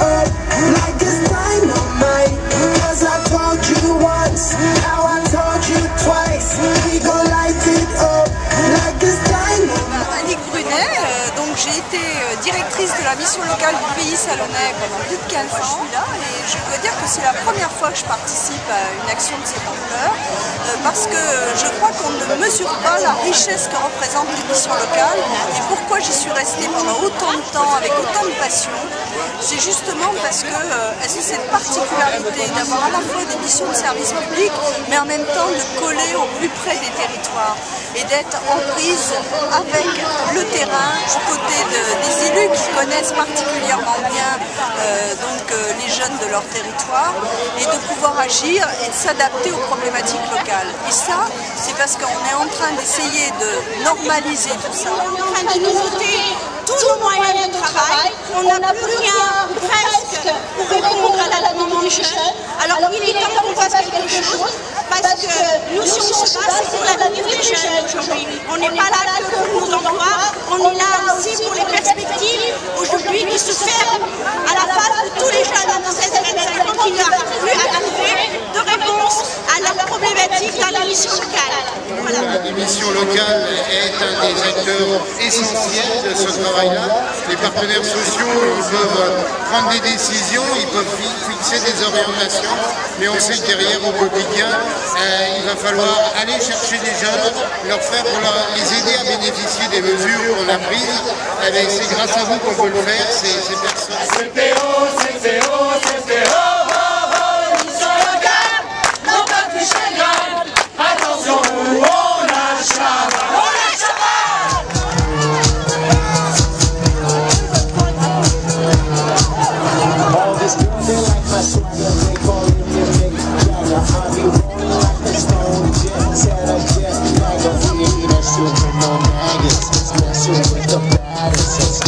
up. La mission locale du pays salonnais pendant plus de 15 ans. Je suis là et je dois dire que c'est la première fois que je participe à une action de cette ampleur euh, parce que je crois qu'on ne mesure pas la richesse que représentent les missions locales et pourquoi j'y suis restée pendant autant de temps avec autant de passion. C'est justement parce qu'elles euh, ont cette particularité d'avoir à la fois des missions de service public mais en même temps de coller au plus près des territoires et d'être en prise avec le terrain du côté des élus qui connaissent particulièrement bien euh, donc, euh, les jeunes de leur territoire et de pouvoir agir et de s'adapter aux problématiques locales. Et ça, c'est parce qu'on est en train d'essayer de normaliser tout ça. On est en train de nous tous nos moyens de travail, on n'a plus rien presque pour répondre à la demande des jeunes. Alors il est temps qu'on fasse quelque chose parce que nous, si on se bat, c'est pour l'avenir des jeunes aujourd'hui. On n'est pas là que pour nos emplois, on est là aussi pour les perspectives aujourd'hui qui se ferment à la face de tous les jeunes de 16 et 25 ans qui n'arrivent plus à trouver de réponse à dans la mission locale. Voilà. La mission locale est un des acteurs essentiels de ce travail-là. Les partenaires sociaux ils peuvent prendre des décisions, ils peuvent fixer des orientations, mais on sait que derrière au quotidien, euh, il va falloir aller chercher des jeunes, leur faire pour les aider à bénéficier des mesures qu'on a prises. Eh ben, c'est grâce à vous qu'on peut le faire, ces, ces personnes. more maggots, messing with the baddest.